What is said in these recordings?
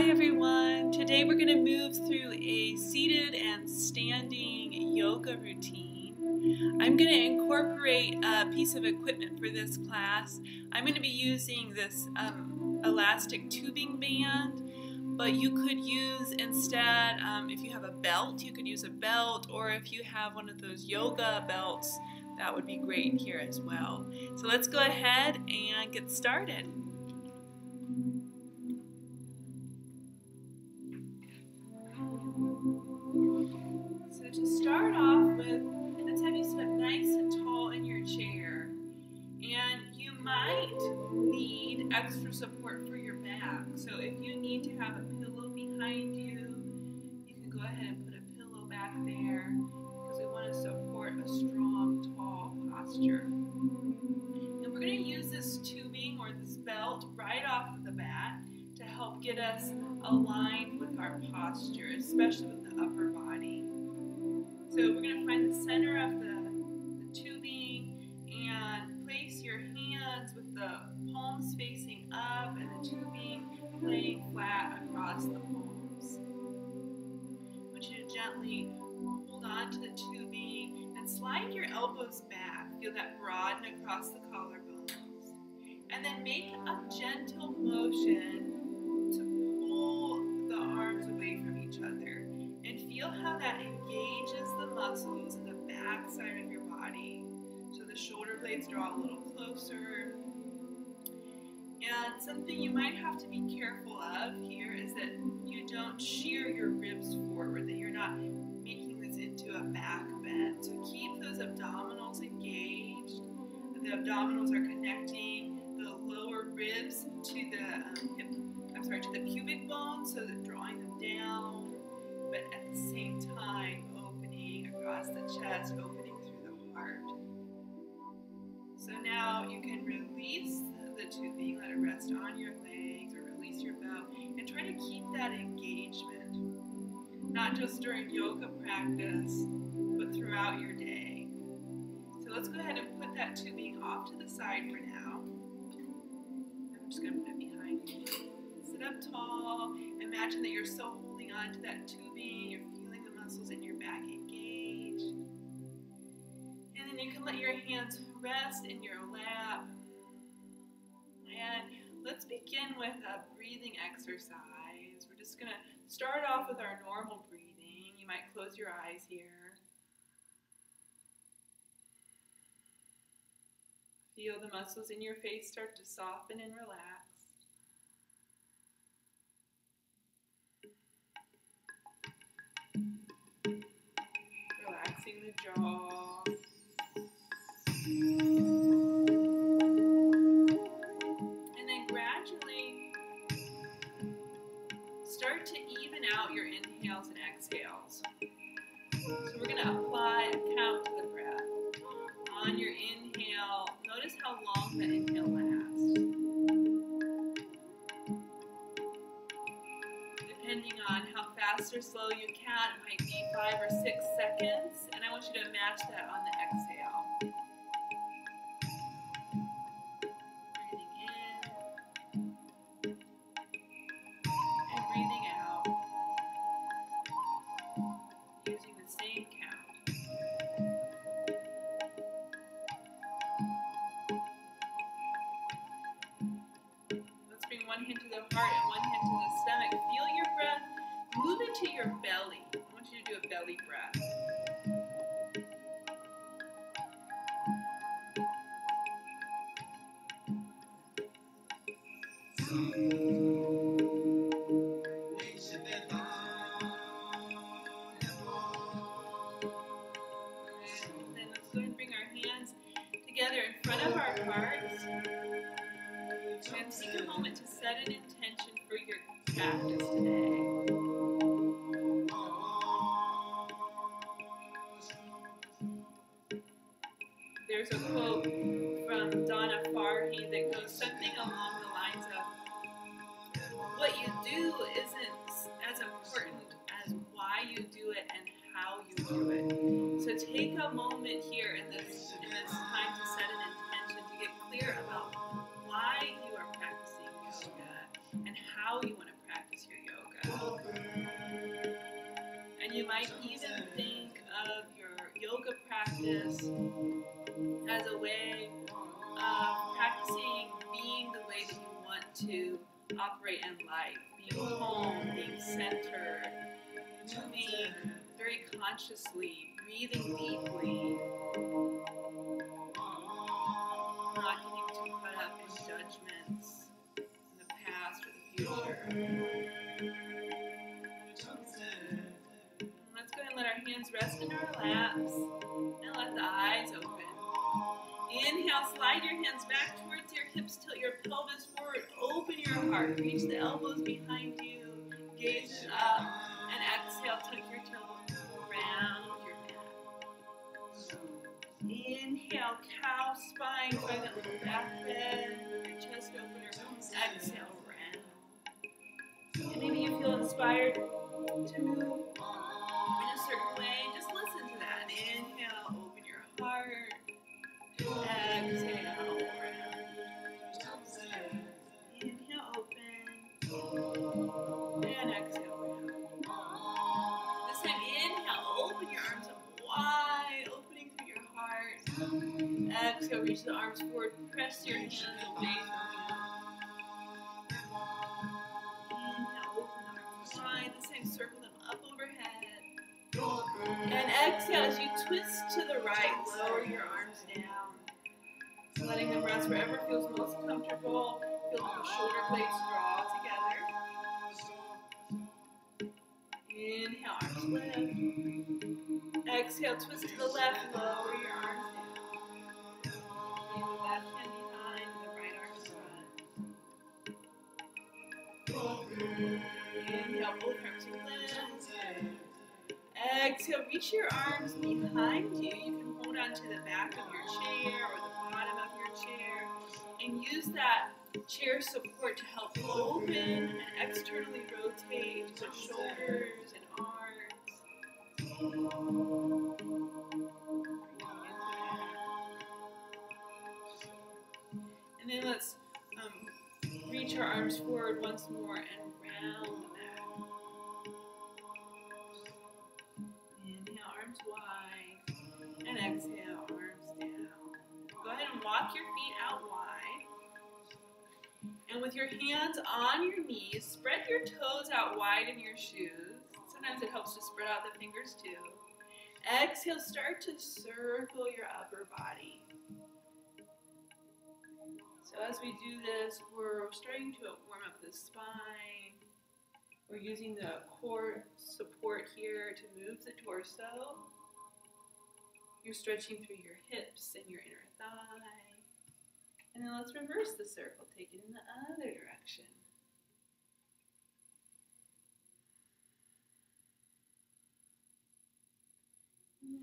Hi everyone. Today we're going to move through a seated and standing yoga routine. I'm going to incorporate a piece of equipment for this class. I'm going to be using this um, elastic tubing band, but you could use instead, um, if you have a belt, you could use a belt, or if you have one of those yoga belts, that would be great here as well. So let's go ahead and get started. Extra support for your back. So if you need to have a pillow behind you, you can go ahead and put a pillow back there because we want to support a strong, tall posture. And we're going to use this tubing or this belt right off of the bat to help get us aligned with our posture, especially with the upper body. So we're going to find the center of the, the tubing and place your hands with the palms facing up and the tubing laying flat across the palms. I want you to gently hold on to the tubing and slide your elbows back. Feel that broaden across the collarbones. And then make a gentle motion to pull the arms away from each other and feel how that engages the muscles in the back side of your body. So the shoulder blades draw a little closer. And something you might have to be careful of here is that you don't shear your ribs forward, that you're not making this into a back bend. So keep those abdominals engaged. The abdominals are connecting the lower ribs to the um, hip, I'm sorry, to the pubic bone, so that drawing them down, but at the same time opening across the chest, opening through the heart. So now you can release the tubing, let it rest on your legs, or release your belt, and try to keep that engagement, not just during yoga practice, but throughout your day. So let's go ahead and put that tubing off to the side for now. I'm just going to put it behind you. Sit up tall. Imagine that you're still holding on to that tubing. You're feeling the muscles in your back engaged. And then you can let your hands rest in your lap. And let's begin with a breathing exercise. We're just going to start off with our normal breathing. You might close your eyes here. Feel the muscles in your face start to soften and relax. Relaxing the jaw. Or slow you can, it might be five or six seconds, and I want you to match that on the exhale. Consciously, breathing deeply, not getting too caught up in judgments in the past or the future. Let's go and let our hands rest in our laps and let the eyes open. Inhale, slide your hands back towards your hips, tilt your pelvis forward, open your heart, reach the elbows behind you, gaze up, and exhale, tuck your toes Inhale, cow spine, find that little back bend, chest opener, exhale, round. And maybe you feel inspired to move reach the arms forward, press your hands away. Inhale, open the arms wide. This time, circle them up overhead. And exhale as you twist to the right, lower your arms down. Letting them rest wherever feels most comfortable. Feel the shoulder blades draw together. Inhale, arms lift. Exhale, twist to the left, lower your arms down. Inhale, both arms. Exhale, reach your arms behind you. You can hold on to the back of your chair or the bottom of your chair and use that chair support to help open and externally rotate the shoulders and arms. And then let's um, reach our arms forward once more and round exhale, arms down. Go ahead and walk your feet out wide. And with your hands on your knees, spread your toes out wide in your shoes. Sometimes it helps to spread out the fingers too. Exhale, start to circle your upper body. So as we do this, we're starting to warm up the spine. We're using the core support here to move the torso. You're stretching through your hips and your inner thigh. And then let's reverse the circle, take it in the other direction.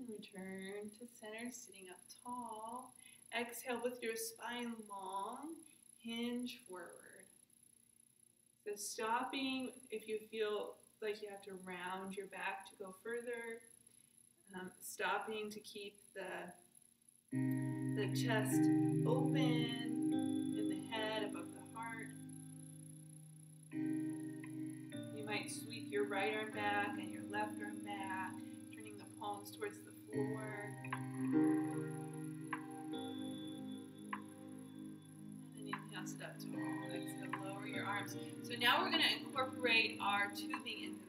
Return to center, sitting up tall. Exhale with your spine long, hinge forward. So stopping if you feel like you have to round your back to go further. Um, stopping to keep the the chest open and the head above the heart. You might sweep your right arm back and your left arm back, turning the palms towards the floor. And then you inhale, step tall. Exhale, lower your arms. So now we're going to incorporate our tubing into.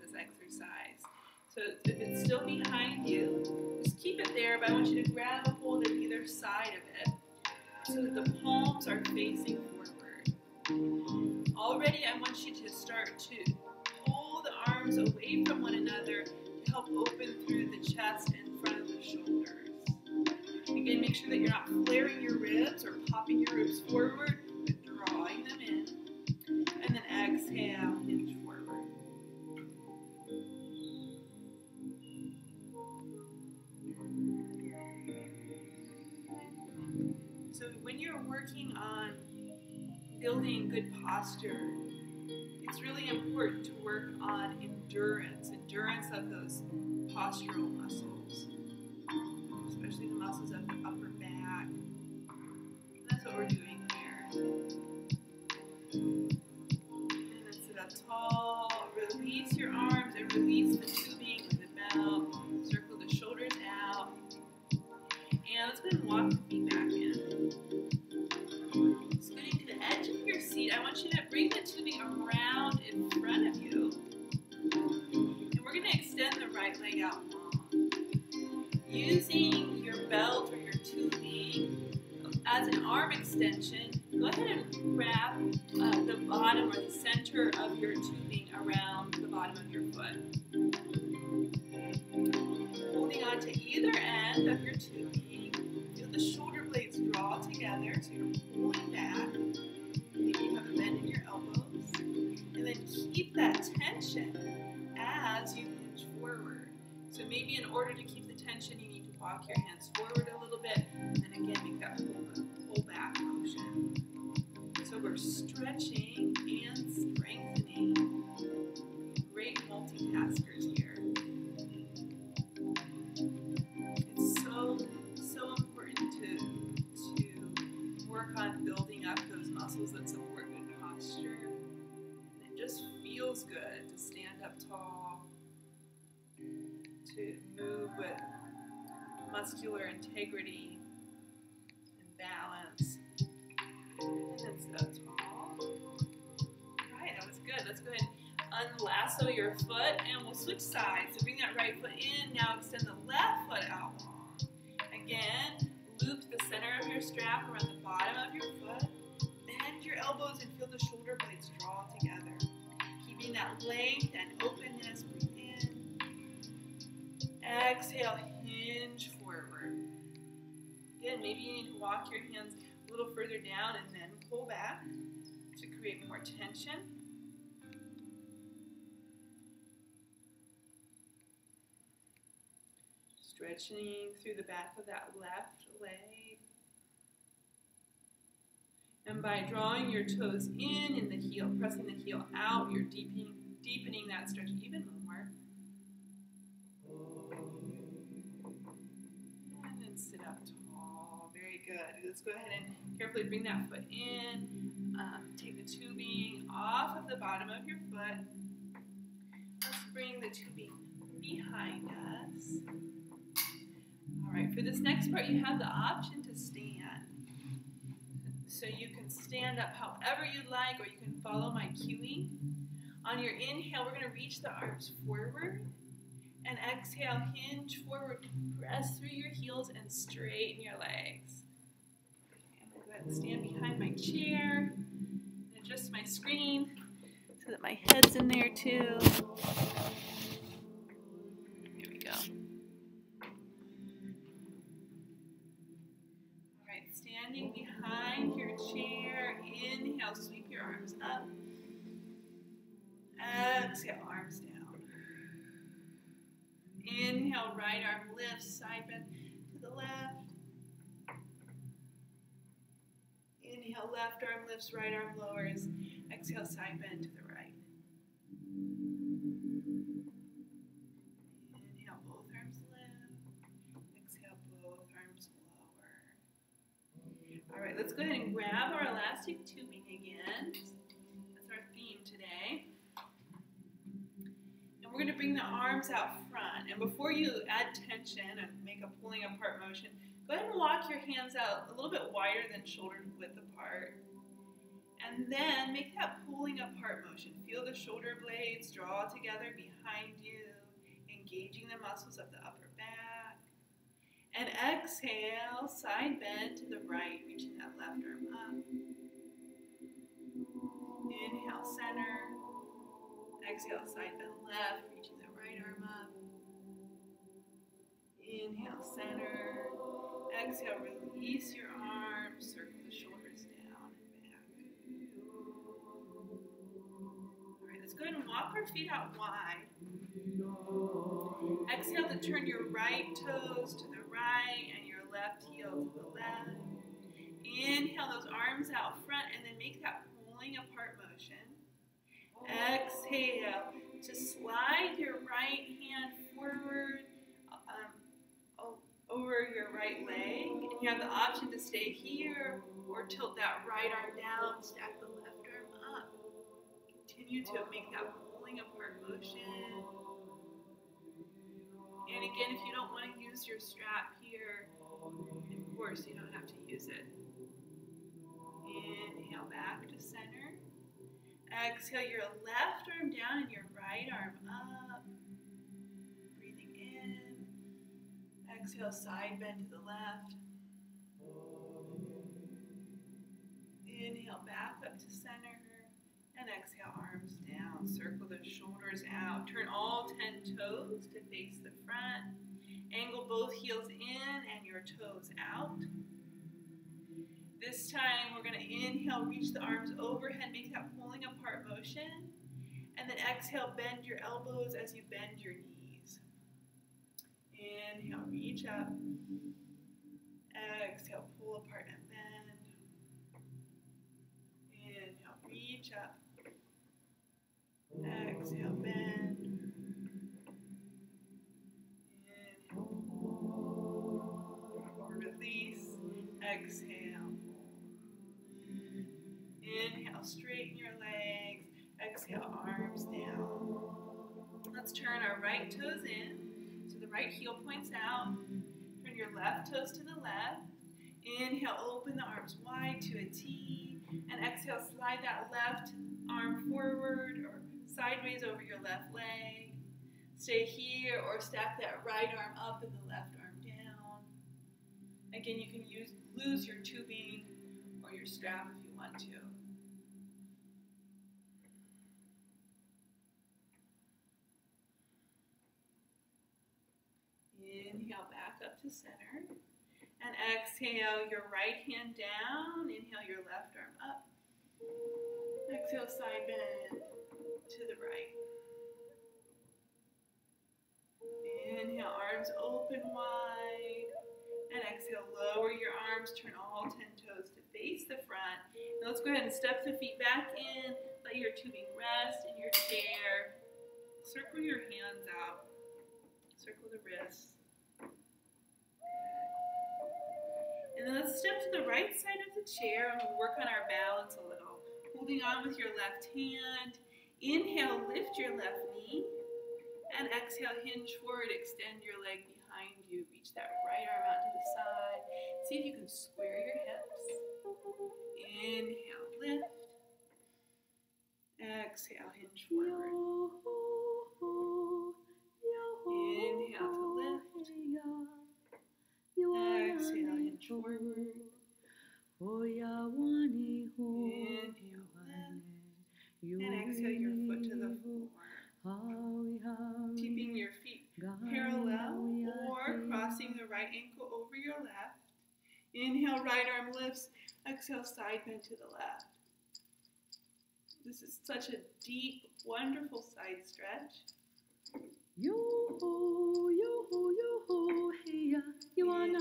So if it's still behind you, just keep it there, but I want you to grab a hold of either side of it so that the palms are facing forward. Already, I want you to start to pull the arms away from one another to help open through the chest and front of the shoulders. Again, make sure that you're not flaring your ribs or popping your ribs forward, building good posture, it's really important to work on endurance, endurance of those postural muscles, especially the muscles of the upper back. That's what we're doing keep that tension as you hinge forward. So maybe in order to keep the tension, you need to walk your hands forward a little bit, and again make that pull, pull back motion. So we're stretching muscular integrity and balance. And sit tall. Alright, that was good. Let's go ahead and unlasso your foot and we'll switch sides. So bring that right foot in. Now extend the left foot out long. Again, loop the center of your strap around the bottom of your foot. Bend your elbows and feel the shoulder blades draw together. Keeping that length and walk your hands a little further down and then pull back to create more tension. Stretching through the back of that left leg. And by drawing your toes in and the heel, pressing the heel out, you're deepening, deepening that stretch even more. And then sit up tall. Very good. Let's go ahead and carefully bring that foot in. Um, take the tubing off of the bottom of your foot. Let's bring the tubing behind us. All right, for this next part, you have the option to stand. So you can stand up however you like, or you can follow my cueing. On your inhale, we're going to reach the arms forward. And exhale, hinge forward, press through your heels, and straighten your legs. I'm going to go ahead and stand behind my chair, and adjust my screen so that my head's in there too. Here we go. All right, standing behind your chair, inhale, sweep your arms up. Exhale, arms down. Inhale, right arm lifts, side bend Inhale, left arm lifts, right arm lowers. Exhale, side bend to the right. Inhale, both arms lift. Exhale, both arms lower. All right, let's go ahead and grab our elastic tubing again. That's our theme today. And we're going to bring the arms out front. And before you add tension and make a pulling apart motion, go ahead and walk your hands out a little bit wider than shoulder width apart. And then make that pulling apart motion. Feel the shoulder blades draw together behind you, engaging the muscles of the upper back. And exhale, side bend to the right, reaching that left arm up. Inhale, center. Exhale, side bend left, reaching the right arm up. Inhale, center. Exhale, release your arms, circle the shoulders down and back. All right, let's go ahead and walk our feet out wide. Exhale to turn your right toes to the right and your left heel to the left. Inhale those arms out front and then make that pulling apart motion. Exhale to slide have the option to stay here or tilt that right arm down, stack the left arm up. Continue to make that pulling apart motion. And again, if you don't want to use your strap here, of course, you don't have to use it. Inhale back to center. Exhale your left arm down and your right arm up. Breathing in. Exhale, side bend to the left. Back up to center. And exhale, arms down. Circle the shoulders out. Turn all 10 toes to face the front. Angle both heels in and your toes out. This time we're going to inhale, reach the arms overhead, make that pulling apart motion. And then exhale, bend your elbows as you bend your knees. Inhale, reach up. Exhale, pull apart and bend. Inhale, reach up. Exhale, bend. Inhale, release. Exhale. Inhale, straighten your legs. Exhale, arms down. Let's turn our right toes in. So the right heel points out. Your left toes to the left. Inhale, open the arms wide to a T. And exhale, slide that left arm forward or sideways over your left leg. Stay here or stack that right arm up and the left arm down. Again, you can use lose your tubing or your strap if you want to. Inhale back to center. And exhale your right hand down. Inhale your left arm up. Exhale, side bend to the right. Inhale, arms open wide. And exhale, lower your arms, turn all 10 toes to face the front. Let's go ahead and step the feet back in. Let your tubing rest in your chair. Circle your hands out. Circle the wrists. And then let's step to the right side of the chair and we'll work on our balance a little. Holding on with your left hand. Inhale, lift your left knee. And exhale, hinge forward, extend your leg behind you. Reach that right arm out to the side. See if you can square your hips. Inhale, lift. Exhale, hinge forward. Lift. And exhale your foot to the floor. Keeping your feet parallel or crossing the right ankle over your left. Inhale, right arm lifts. Exhale, side bend to the left. This is such a deep, wonderful side stretch. Yo-ho, yo-ho, yo-ho, hey uh, ya, you wanna.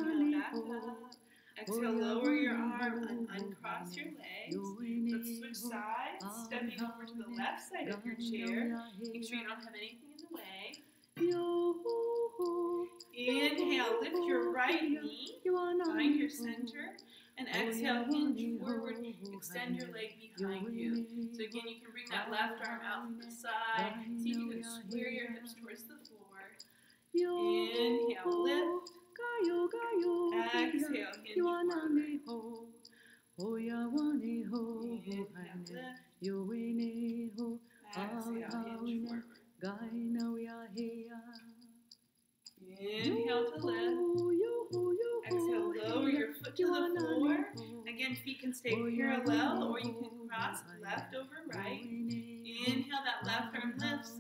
Exhale, lower your arm and uncross your legs. Let's switch sides, stepping over to the left side of your chair. Make sure you don't have anything in the way. Inhale, lift your right knee, find your center, and exhale, hinge forward, extend your leg behind you. So again, you can bring that left arm out from the side. See if you can square your hips towards the floor. Inhale, lift. Exhale, hinge forward. live, ho. Oh, ya wanna ho, Inhale, lift. Yo, wene, ho. Exhale, hinge forward. Inhale to lift. Exhale, lower your foot to the floor. Again, feet can stay parallel or you can cross left over right. Inhale, that left arm lifts.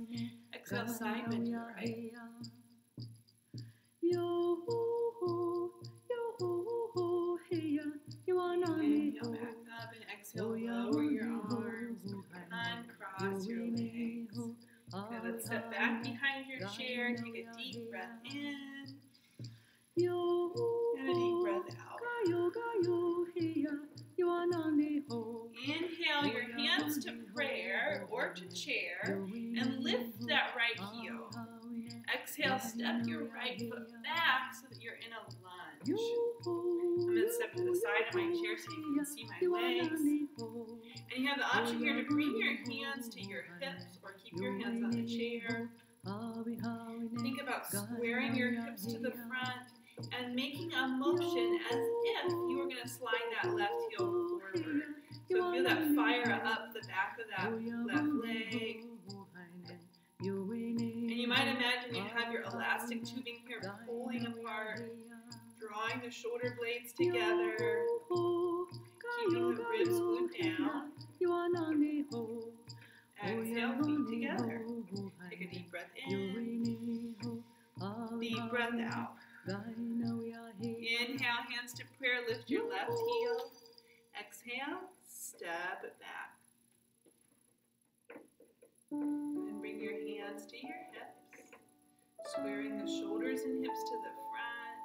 Exhale, side bend to the right. Inhale, back up and exhale, lower your arms. Uncross your legs. Let's step back behind your chair. Take a deep breath in and a deep breath out. Gayo gayo, hey ya, you wanna me ho. Inhale your hands to prayer or to chair and lift that right heel. Exhale, step your right foot back so that you're in a lunge. I'm going to step to the side of my chair so you can see my legs. And you have the option here to bring your hands to your hips or keep your hands on the chair. Think about squaring your hips to the front and making a motion as if you were going to slide that left heel forward. So feel that fire up the back of that left leg. And you might imagine you have your elastic tubing here pulling apart, drawing the shoulder blades together, keeping the ribs glued down. Exhale, feet together. Take a deep breath in, deep breath out. Inhale, hands to prayer, lift your left heel. Exhale, step back. Hands to your hips, squaring the shoulders and hips to the front.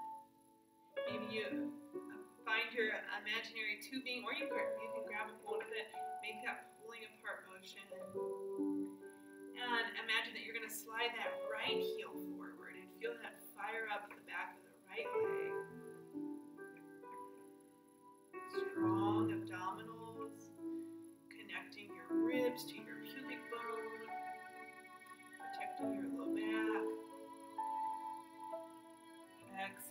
Maybe you find your imaginary tubing, or you, you can grab a hold of it, make that pulling apart motion. And imagine that you're going to slide that right heel forward and feel that fire up the back of the right leg. Strong abdominals, connecting your ribs to your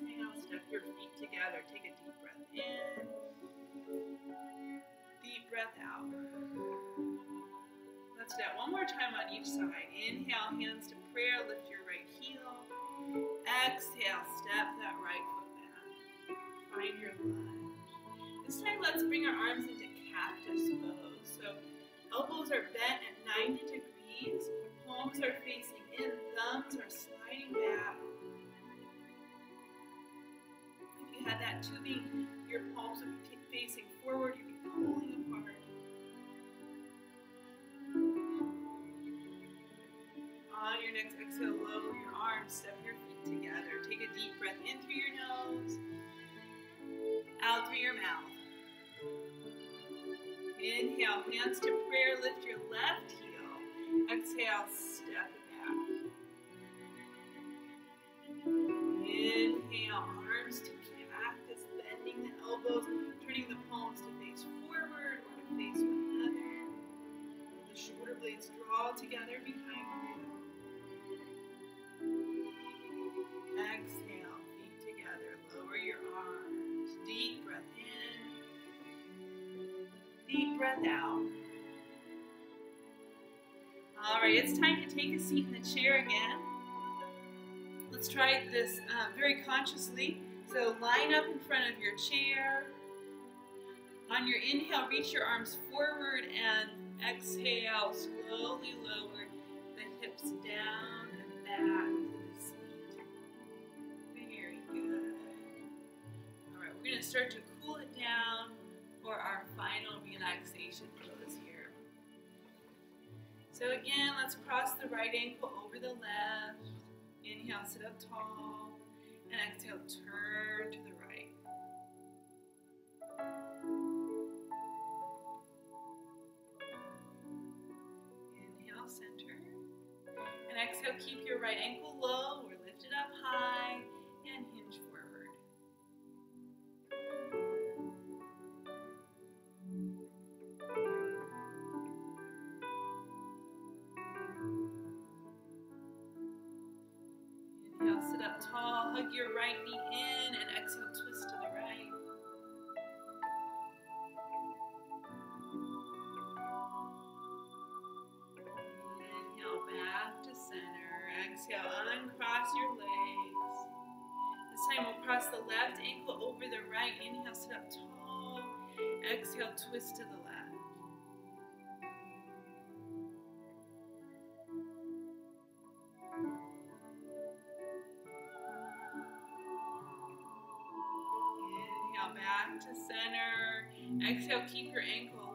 Step your feet together. Take a deep breath in, deep breath out. Let's do that one more time on each side. Inhale, hands to prayer, lift your right heel. Exhale, step that right foot back. Find your lunge. This time, let's bring our arms into cactus pose. So, elbows are bent at 90 degrees, palms are facing in, thumbs are sliding back. Had that tubing, your palms would be facing forward, you'd be pulling apart. On your next exhale, lower your arms, step your feet together. Take a deep breath in through your nose, out through your mouth. Inhale, hands to prayer, lift your left heel. Exhale, step back. Inhale, arms to elbows, turning the palms to face forward or to face one another. The shoulder blades draw together behind you. Exhale, feet together. Lower your arms. Deep breath in. Deep breath out. All right, it's time to take a seat in the chair again. Let's try this uh, very consciously. So line up in front of your chair. On your inhale, reach your arms forward and exhale, slowly lower the hips down and back to the seat. Very good. All right, we're going to start to cool it down for our final relaxation pose here. So again, let's cross the right ankle over the left. Inhale, sit up tall. And exhale, turn to the right. Inhale, center. And exhale, keep your right ankle low or lift it up high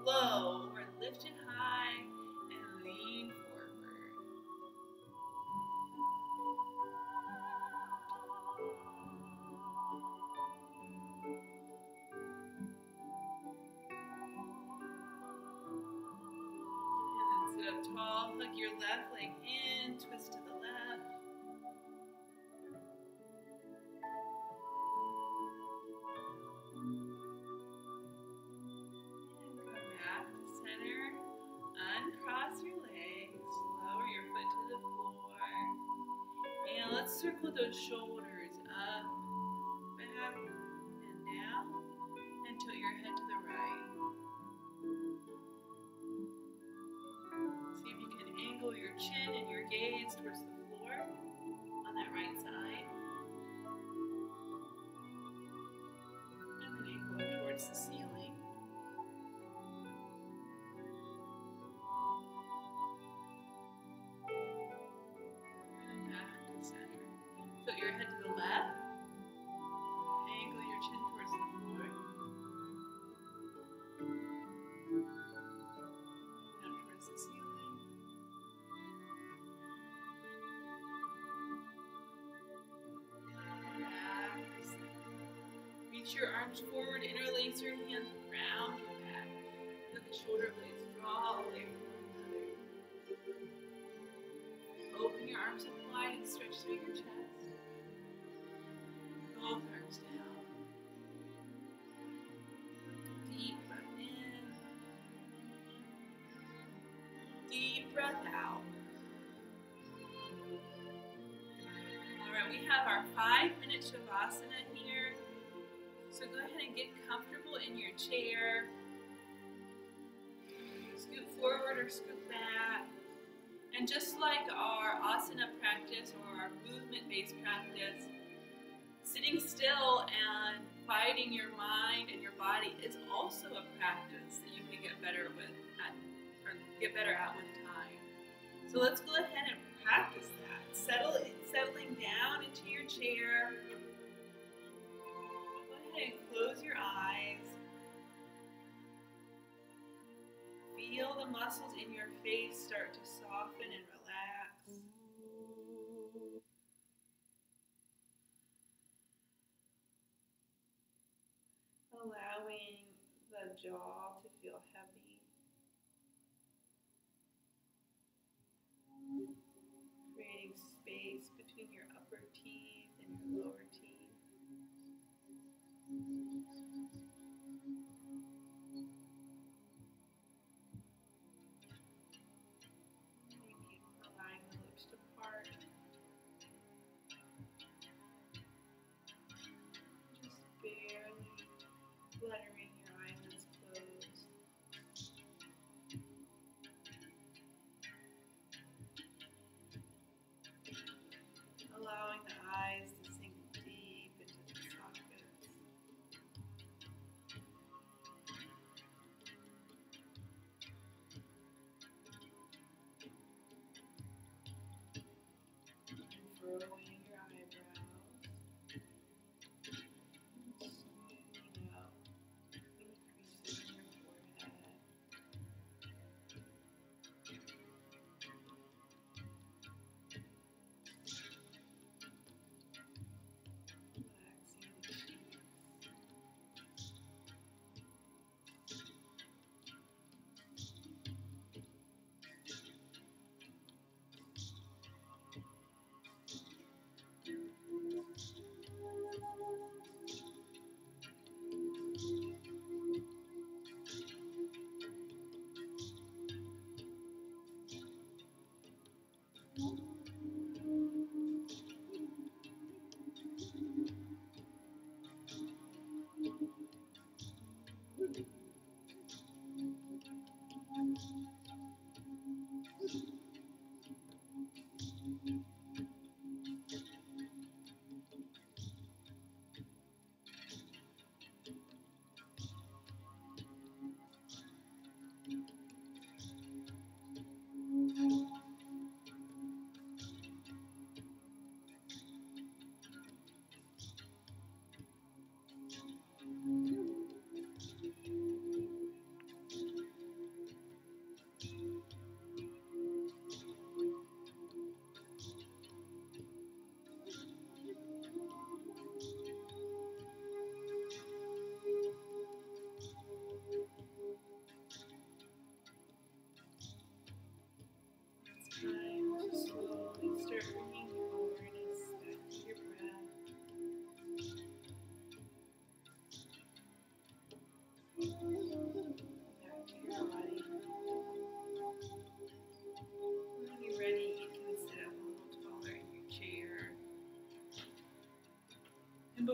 low or lift it high and lean forward. And then sit up tall, hug your left leg in, twist to the circle those shoulders up, back, and down. And tilt your head to the right. See if you can angle your chin and your gaze towards the floor on that right side. And then angle towards the ceiling. Reach your arms forward, interlace your hands around your back. Let the shoulder blades draw away from one another. Open your arms up wide and stretch through your chest. Both arms down. Deep breath in. Deep breath out. All right, we have our five minute Shavasana. So go ahead and get comfortable in your chair. Scoot forward or scoot back. And just like our asana practice or our movement based practice, sitting still and quieting your mind and your body is also a practice that you can get better with at, or get better at with time. So let's go ahead and practice that. Settle settling down into your chair. Ahead and close your eyes. Feel the muscles in your face start to soften and relax. Allowing the jaw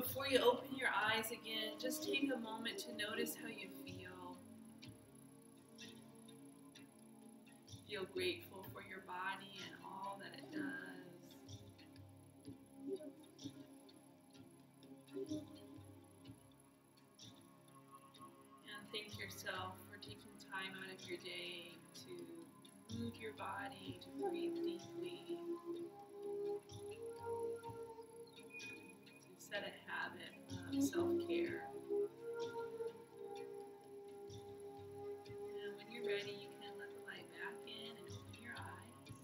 before you open your eyes again, just take a moment to notice how you feel. Feel grateful for your body and all that it does. And thank yourself for taking time out of your day to move your body, to breathe deeply, self care. And when you're ready, you can let the light back in and open your eyes.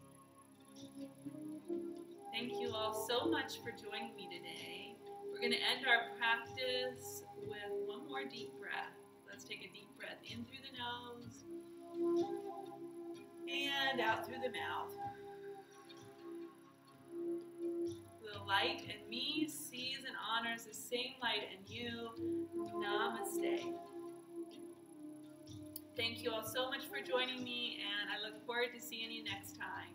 Thank you all so much for joining me today. We're going to end our practice with one more deep breath. Let's take a deep breath in through the nose and out through the mouth. Light in me sees and honors the same light in you. Namaste. Thank you all so much for joining me, and I look forward to seeing you next time.